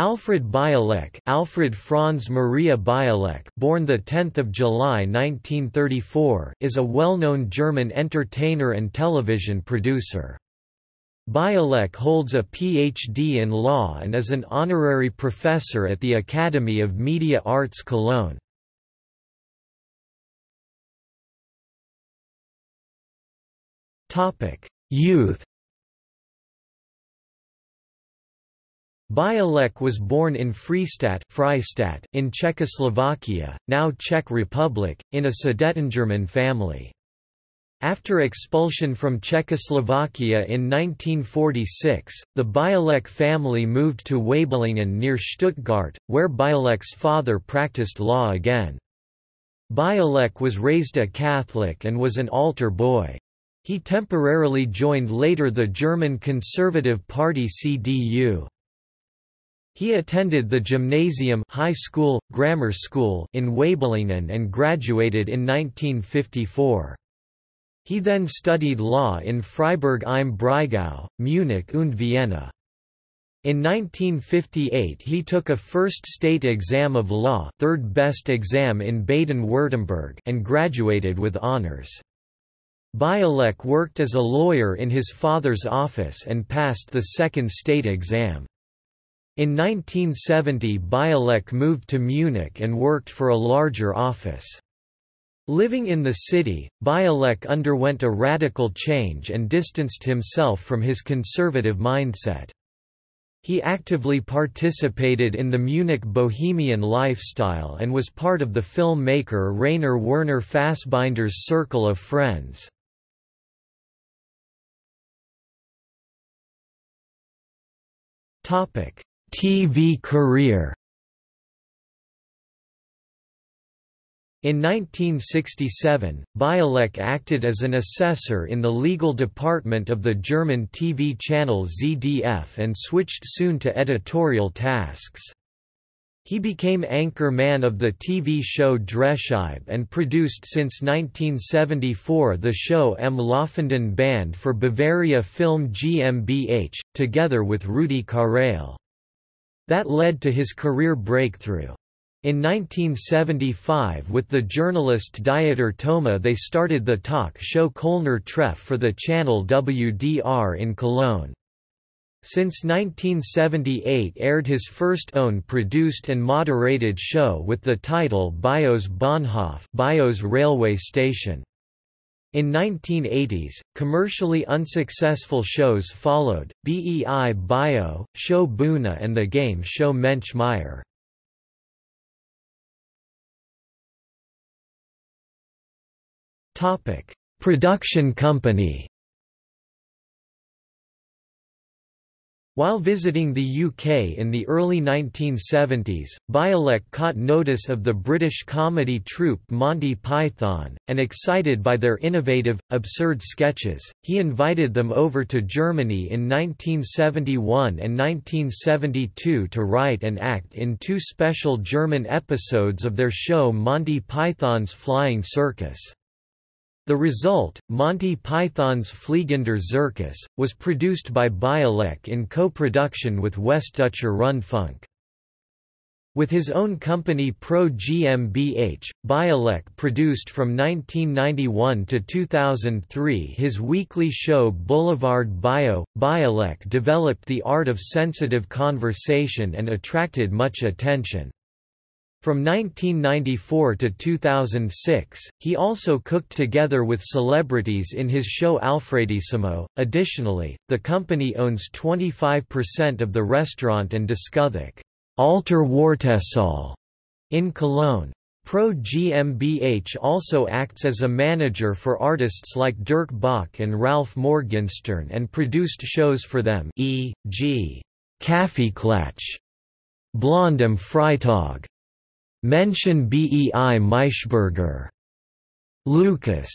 Alfred Biolek, Alfred Franz Maria Biolek, born the 10th of July 1934, is a well-known German entertainer and television producer. Biolek holds a PhD in law and is an honorary professor at the Academy of Media Arts Cologne. Topic: Youth Biolek was born in Freistadt Freistadt in Czechoslovakia, now Czech Republic, in a Sudetengerman family. After expulsion from Czechoslovakia in 1946, the Biolek family moved to Waiblingen near Stuttgart, where Biolek's father practiced law again. Biolek was raised a Catholic and was an altar boy. He temporarily joined later the German Conservative Party CDU. He attended the gymnasium high school, grammar school in Waiblingen and graduated in 1954. He then studied law in Freiburg im Breisgau, Munich und Vienna. In 1958 he took a first state exam of law third best exam in Baden-Württemberg and graduated with honors. Biolek worked as a lawyer in his father's office and passed the second state exam. In 1970 Biolek moved to Munich and worked for a larger office. Living in the city, Biolek underwent a radical change and distanced himself from his conservative mindset. He actively participated in the Munich bohemian lifestyle and was part of the filmmaker Rainer Werner Fassbinder's circle of friends. Topic: TV career In 1967, Biolek acted as an assessor in the legal department of the German TV channel ZDF and switched soon to editorial tasks. He became anchor man of the TV show Drehscheibe and produced since 1974 the show Am Laufenden Band for Bavaria Film GmbH, together with Rudi Carrell. That led to his career breakthrough. In 1975 with the journalist Dieter Thoma they started the talk show Kölner Treff for the channel WDR in Cologne. Since 1978 aired his first own produced and moderated show with the title Bios Bahnhof Bios Railway Station. In 1980s, commercially unsuccessful shows followed, BEI Bio, Show-Bühne and the game show Mensch Meier. Production company While visiting the UK in the early 1970s, Biolek caught notice of the British comedy troupe Monty Python, and excited by their innovative, absurd sketches, he invited them over to Germany in 1971 and 1972 to write and act in two special German episodes of their show Monty Python's Flying Circus. The result, Monty Python's Fliegender Zirkus, was produced by Biolek in co-production with Westdeutscher Rundfunk. With his own company Pro GmbH, Biolek produced from 1991 to 2003 his weekly show Boulevard Bio. Biolek developed the art of sensitive conversation and attracted much attention. From 1994 to 2006, he also cooked together with celebrities in his show Alfredissimo. Additionally, the company owns 25% of the restaurant and discotheque Alter Wartesaal in Cologne. Pro GmbH also acts as a manager for artists like Dirk Bach and Ralph Morgenstern and produced shows for them e.g. Kaffeeklatsch, Blond am Freitag, Menschen bei Maischberger. Lucas.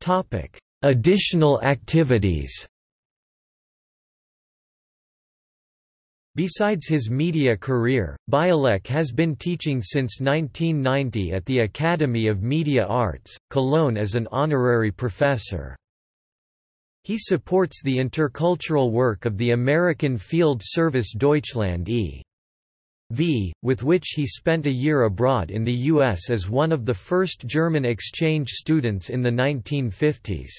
Topic: Additional activities. Besides his media career, Biolek has been teaching since 1990 at the Academy of Media Arts, Cologne as an honorary professor. He supports the intercultural work of the American Field Service Deutschland e.V., with which he spent a year abroad in the U.S. as one of the first German exchange students in the 1950s.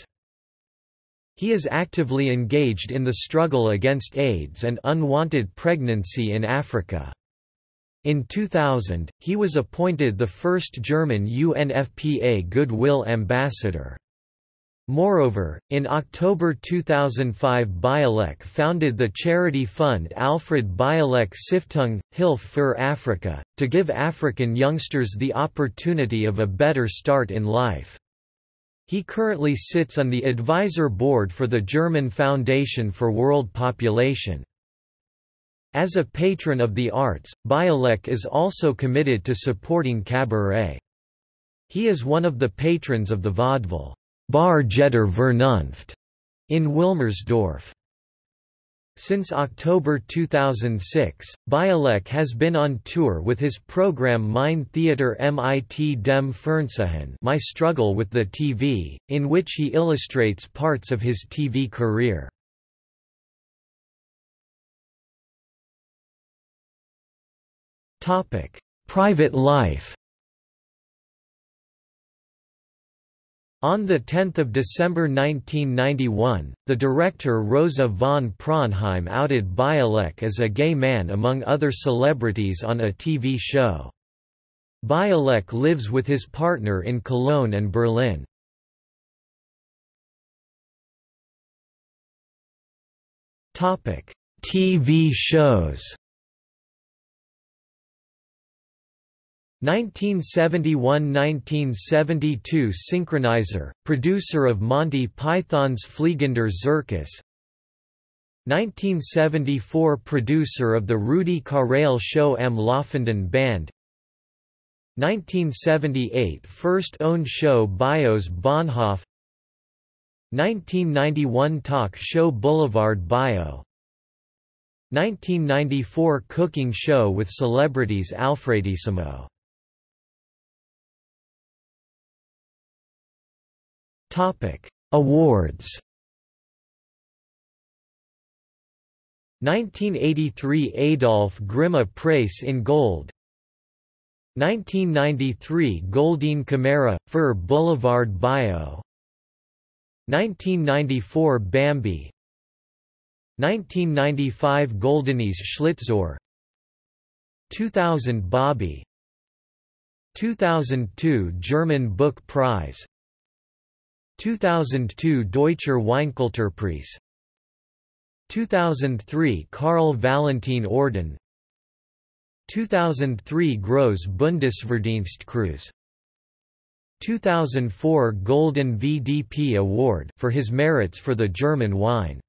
He is actively engaged in the struggle against AIDS and unwanted pregnancy in Africa. In 2000, he was appointed the first German UNFPA Goodwill Ambassador. Moreover, in October 2005 Biolek founded the charity fund Alfred Biolek Stiftung, Hilf für Afrika, to give African youngsters the opportunity of a better start in life. He currently sits on the advisor board for the German Foundation for World Population. As a patron of the arts, Biolek is also committed to supporting cabaret. He is one of the patrons of the vaudeville, Bar jeder Vernunft, in Wilmersdorf. Since October 2006, Biolek has been on tour with his program Mein Theater mit dem Fernsehen My Struggle with the TV, in which he illustrates parts of his TV career. Private life On 10 December 1991, the director Rosa von Praunheim outed Biolek as a gay man among other celebrities on a TV show. Biolek lives with his partner in Cologne and Berlin. TV shows 1971–1972 Synchronizer, producer of Monty Python's Fliegender Zirkus 1974 producer of the Rudi Carrell show Am Laufenden Band. 1978 first owned show Bios Bahnhof 1991 talk show Boulevard Bio. 1994 cooking show with celebrities Alfredissimo Topic: Awards. 1983 Adolf Grimme Preis in Gold 1993 Goldene Kamera, für Boulevard Bio 1994 Bambi 1995 Goldenes Schlitzohr 2000 Bobby 2002 German Book Prize 2002 Deutscher Weinkulturpreis. 2003 Karl Valentin Orden. 2003 Gross Bundesverdienstkreuz. 2004 Golden VDP Award for his merits for the German wine